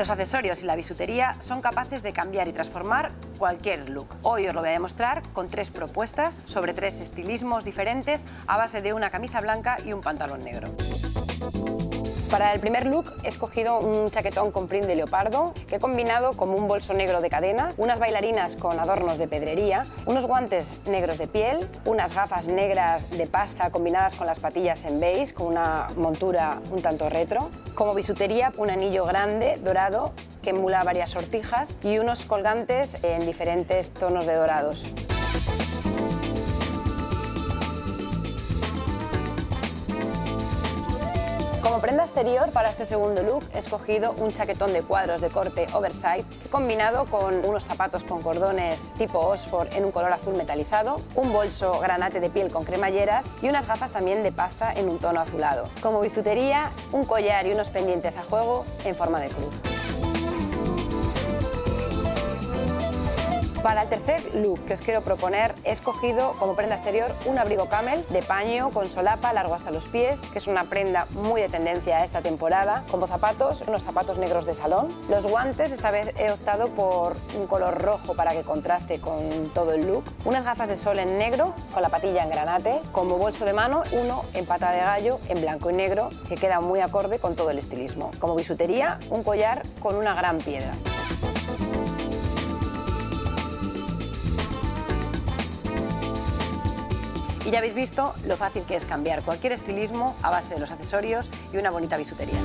Los accesorios y la bisutería son capaces de cambiar y transformar cualquier look. Hoy os lo voy a demostrar con tres propuestas sobre tres estilismos diferentes a base de una camisa blanca y un pantalón negro. Para el primer look he escogido un chaquetón con print de leopardo que he combinado con un bolso negro de cadena, unas bailarinas con adornos de pedrería, unos guantes negros de piel, unas gafas negras de pasta combinadas con las patillas en beige con una montura un tanto retro. Como bisutería, un anillo grande dorado que emula varias sortijas y unos colgantes en diferentes tonos de dorados. Como prenda exterior para este segundo look he escogido un chaquetón de cuadros de corte oversize combinado con unos zapatos con cordones tipo Oxford en un color azul metalizado, un bolso granate de piel con cremalleras y unas gafas también de pasta en un tono azulado. Como bisutería, un collar y unos pendientes a juego en forma de cruz. Para el tercer look que os quiero proponer, he escogido como prenda exterior un abrigo camel de paño con solapa largo hasta los pies, que es una prenda muy de tendencia esta temporada, como zapatos, unos zapatos negros de salón. Los guantes, esta vez he optado por un color rojo para que contraste con todo el look. Unas gafas de sol en negro, con la patilla en granate, como bolso de mano, uno en pata de gallo en blanco y negro, que queda muy acorde con todo el estilismo. Como bisutería, un collar con una gran piedra. Y ya habéis visto lo fácil que es cambiar cualquier estilismo a base de los accesorios y una bonita bisutería.